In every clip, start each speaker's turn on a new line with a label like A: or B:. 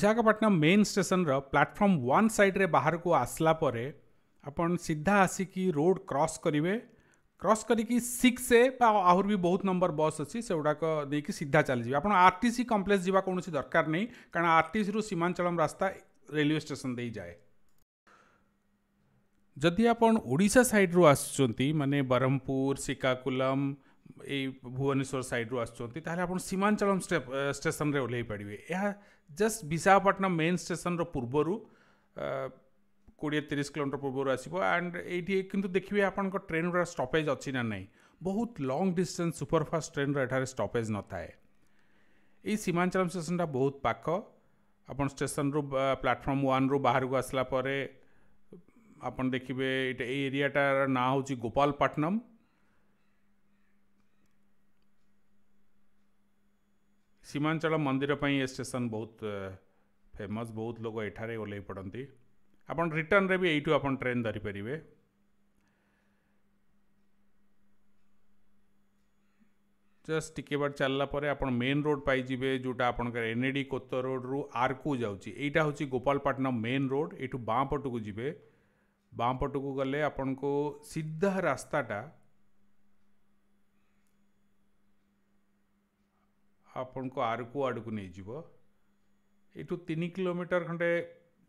A: Visakhapatnam main station platform one सैड्रे बाहर को आसला आपण सीधा आसिकी रोड क्रॉस करेंगे क्रॉस करके सिक्स ए आहर भी बहुत नंबर बस अच्छी से गुड़ाक देखिए सीधा चल आप आर टी कम्प्लेक्स जवा कौन दरकार नहीं कारण आर टी सीमांचलम रास्ता रेलवे स्टेशन दे जाए जदि आप ओडा सैड्रु आसुच्च मानने ब्रह्मपुर सिकाकुलम युवनेश्वर सैड्रु সাইড্রু আসছেন তাহলে আপনার সীমাঞ্চলম স্টেশনরে जस्ट विशाखापाटनम मेन स्टेसन पूर्वर कोड़े तीस कलोमीटर पूर्व आसो एंड ये कि देखिए आप ट्रेन रा स्टपेज अच्छी ना ना बहुत लंग डिस्टेन्स सुपरफास्ट ट्रेन रठार स्टपेज न थाए ये सीमांचलम स्टेसन बहुत पाख आप स्टेसन रु प्लाटफर्म वन रु बाहर को आसला आप देखिए एरियाटार ना हूँ गोपालपाटनम सीमांचल मंदिर ये स्टेशन बहुत फेमस बहुत लोग यठार ओल्ल पड़ती आप रिटर्न रे भी यू आप ट्रेन धरीपर जस्ट टिके बाट चलापर आप मेन रोड पाइ जोटा आप एन एडी कोत रोड रु आरकू को जाटा हूँ गोपालपाटनम मेन रोड यू बाँ पटक जी बाँ पटक गले आपन को सीधा रास्ताटा आपन को आरकु आड़ को नहीं जीव यून कोमीटर खंडे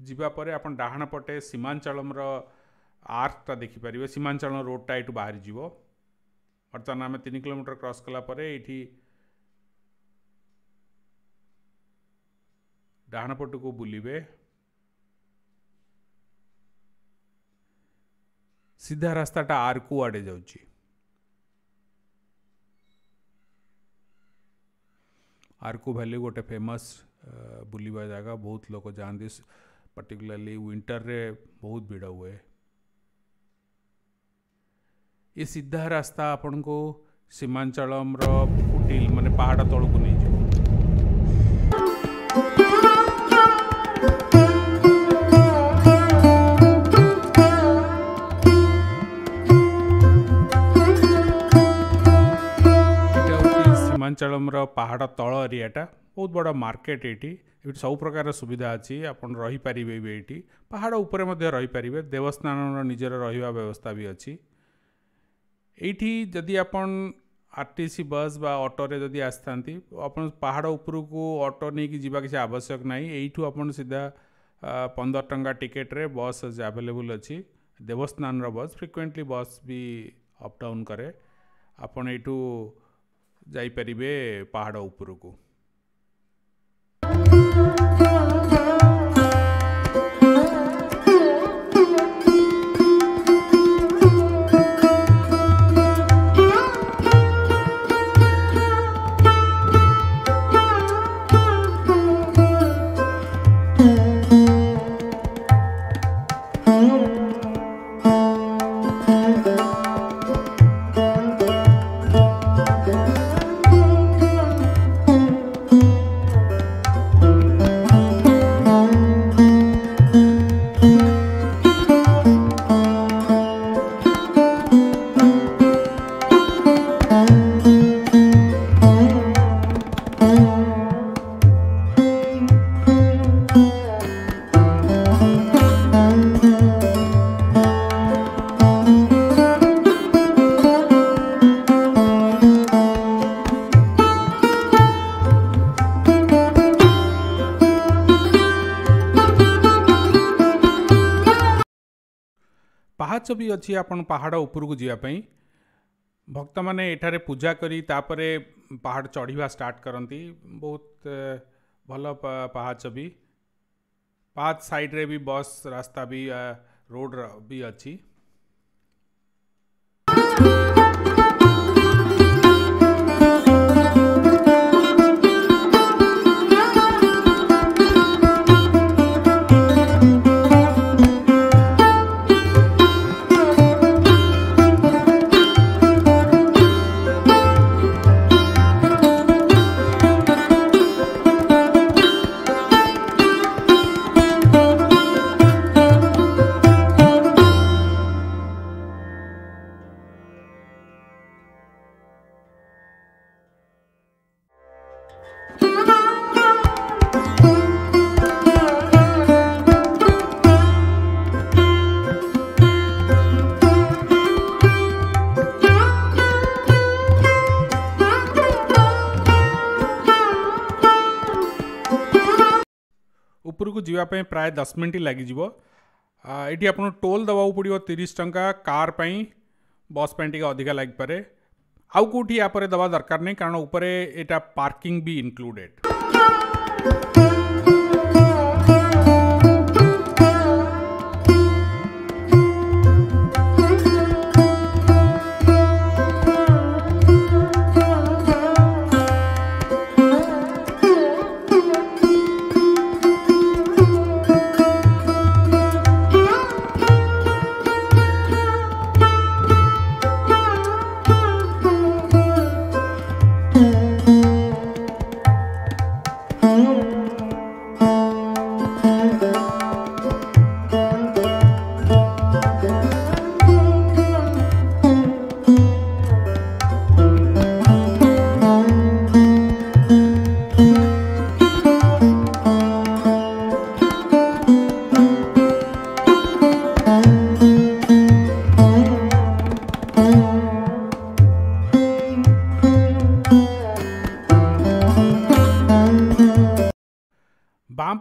A: जीवापर आप डाण पटे सीमांचलम आर्कटा देखिपर सीमांचल रोडटा यू बाहरी बर्तन आम तीन कोमीटर क्रस कलापर ये डाण पट को बुलवे सीधा रास्ता टा आर्कू आड़े जाऊँगी आर्को भैली गोटे फेमस बुलवा जगह बहुत लोग जाते पर्टिकुलरली विंटर रे बहुत भिड़ हुए ये सीधा रास्ता आपण को सीमांचलम फुटिल मानने पहाड़ तौक नहीं ପୂର୍ବାଞ୍ଚଳର ପାହାଡ଼ ତଳ ଏରିଆଟା ବହୁତ ବଡ଼ ମାର୍କେଟ ଏଇଠି ଏଇଠି ସବୁ ପ୍ରକାର ସୁବିଧା ଅଛି ଆପଣ ରହିପାରିବେ ବି ଏଇଠି ପାହାଡ଼ ଉପରେ ମଧ୍ୟ ରହିପାରିବେ ଦେବସ୍ନାନର ନିଜର ରହିବା ବ୍ୟବସ୍ଥା ବି ଅଛି ଏଇଠି ଯଦି ଆପଣ ଆର୍ ଟି ସି ବସ୍ ବା ଅଟୋରେ ଯଦି ଆସିଥାନ୍ତି ଆପଣ ପାହାଡ଼ ଉପରକୁ ଅଟୋ ନେଇକି ଯିବା କିଛି ଆବଶ୍ୟକ ନାହିଁ ଏଇଠୁ ଆପଣ ସିଧା ପନ୍ଦର ଟଙ୍କା ଟିକେଟ୍ରେ ବସ୍ ଆଭେଲେବୁଲ୍ ଅଛି ଦେବସ୍ନାନର ବସ୍ ଫ୍ରିକ୍ୱେଣ୍ଟଲି ବସ୍ ବି ଅପ୍ ଡାଉନ୍ କରେ ଆପଣ ଏଇଠୁ जापर पहाड़ उपरकू पहाच भी अच्छी आपड़ उपरकू जावाई भक्त मैंने पूजा करहाड़ चढ़ा स्टार्ट करती बहुत भल पहाच भी पहाच सैड्रे भी बस रास्ता भी रोड भी अच्छी करने प्राय दस मिनट लग ये आपको टोल दवा पड़ो तीस टाँह कार बस अधिका लगिपे आउ कौटी या दवा दरकार नहीं कारण उपरे पार्किंग भी इनक्लूडेड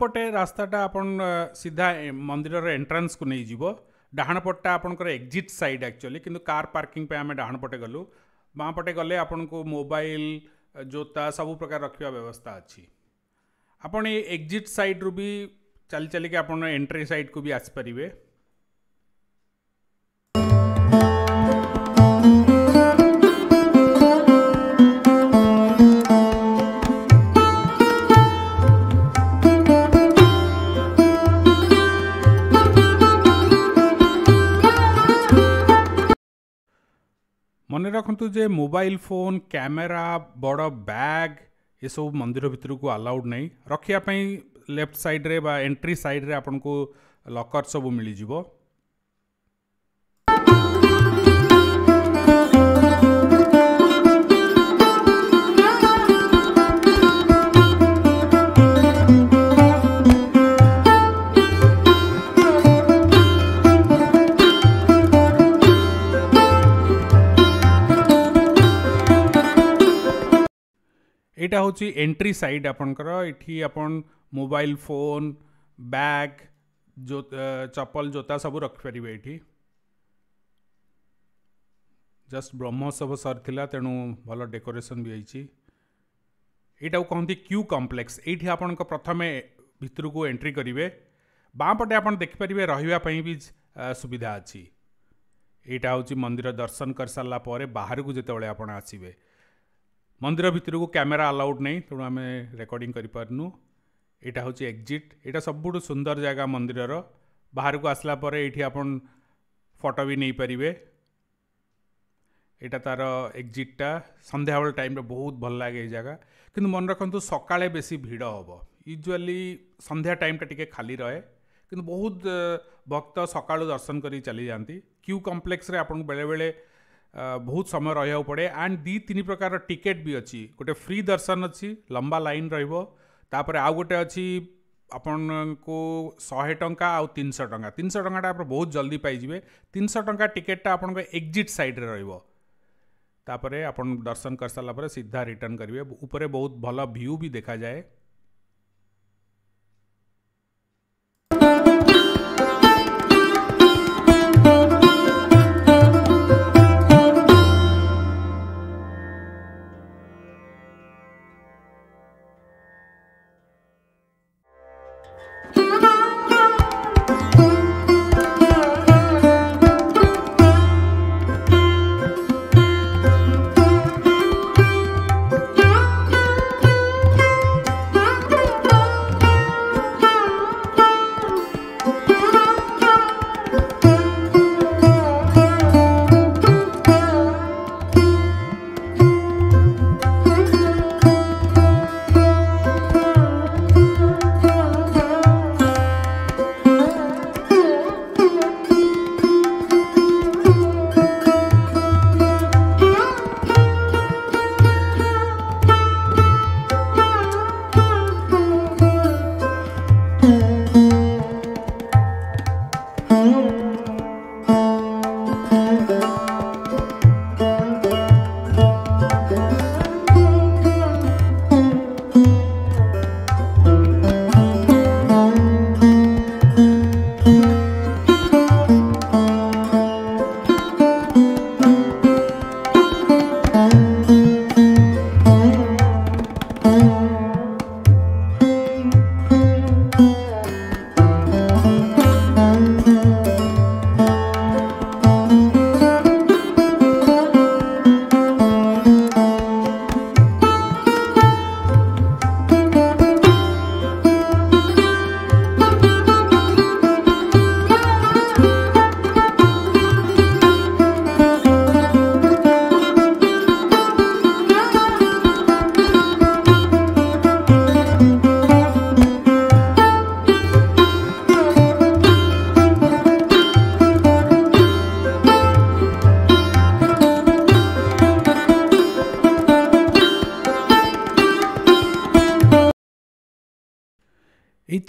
A: ବାମପଟେ ରାସ୍ତାଟା ଆପଣ ସିଧା ମନ୍ଦିରର ଏଣ୍ଟ୍ରାନ୍ସକୁ ନେଇଯିବ ଡାହାଣ ପଟଟା ଆପଣଙ୍କର ଏକ୍ଜିଟ୍ ସାଇଡ଼୍ ଆକ୍ଚୁଆଲି କିନ୍ତୁ କାର୍ ପାର୍କିଂ ପାଇଁ ଆମେ ଡାହାଣ ପଟେ ଗଲୁ ବାମ ପଟେ ଗଲେ ଆପଣଙ୍କୁ ମୋବାଇଲ ଜୋତା ସବୁ ପ୍ରକାର ରଖିବା ବ୍ୟବସ୍ଥା ଅଛି ଆପଣ ଏ ଏକ୍ଜିଟ୍ ସାଇଡ଼୍ରୁ ବି ଚାଲି ଚାଲିକି ଆପଣ ଏଣ୍ଟ୍ରି ସାଇଡ଼୍କୁ ବି ଆସିପାରିବେ তো যে মোবাইল ফোন ক্যামেরা বড় ব্যাগ ইসোব মন্দির ভিতর কো এলাউড নাই রাখিয়া পাই লেফট সাইড রে বা এন্ট্রি সাইড রে আপন কো লকার সব মিলিজিবো यहाँ हूँ एंट्री सैड आपणकर मोबाइल फोन बैग जो चप्पल जोता सब रखिपर ये जस्ट ब्रह्मोत्सव सर थी तेणु भल डेकोरेशन भी होती यू कहते क्यू कम्प्लेक्स ये आपण प्रथम भितर को एंट्री करेंगे बाँपटे आप देखिपर रही भी सुविधा अच्छी यहाँ हूँ मंदिर दर्शन कर सारापर बाहर को जिते आसवे मंदिर भितर को कैमेरा अलाउड नहीं तेणु आम रेकर्डिंग करूँ हूँ एक्जिट यहाँ सब सुंदर जगह मंदिर बाहर को आसला ये आप फटो भी नहीं पारे यहाँ तार एक्जिटा सन्ध्या टाइम बहुत भल लगे ये जगह कि मन रखु सका बेस भिड़ हम यूजुआली सन्ध्या टाइमटा टे खाली रहे कि बहुत भक्त सका दर्शन कर चली जाती क्यू कम्प्लेक्स बेले बेले ବହୁତ ସମୟ ରହିବାକୁ ପଡ଼େ ଆଣ୍ଡ ଦୁଇ ତିନି ପ୍ରକାର ଟିକେଟ୍ ବି ଅଛି ଗୋଟେ ଫ୍ରି ଦର୍ଶନ ଅଛି ଲମ୍ବା ଲାଇନ୍ ରହିବ ତାପରେ ଆଉ ଗୋଟେ ଅଛି ଆପଣଙ୍କୁ ଶହେ ଟଙ୍କା ଆଉ ତିନିଶହ ଟଙ୍କା ତିନିଶହ ଟଙ୍କାଟା ଆପଣ ବହୁତ ଜଲ୍ଦି ପାଇଯିବେ ତିନିଶହ ଟଙ୍କା ଟିକେଟ୍ଟା ଆପଣଙ୍କ ଏକ୍ଜିଟ୍ ସାଇଡ଼୍ରେ ରହିବ ତାପରେ ଆପଣ ଦର୍ଶନ କରିସାରିଲା ପରେ ସିଧା ରିଟର୍ଣ୍ଣ କରିବେ ଉପରେ ବହୁତ ଭଲ ଭ୍ୟୁ ବି ଦେଖାଯାଏ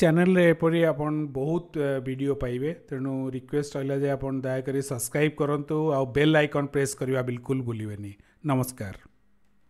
A: चैनल रे चेल आपन बहुत वीडियो पाइबे तेणु रिक्वेस्ट रहा जे आपन दया करी सब्सक्राइब करूँ आउ बेल आइकन प्रेस करवा बिल्कुल भूलबेनि नमस्कार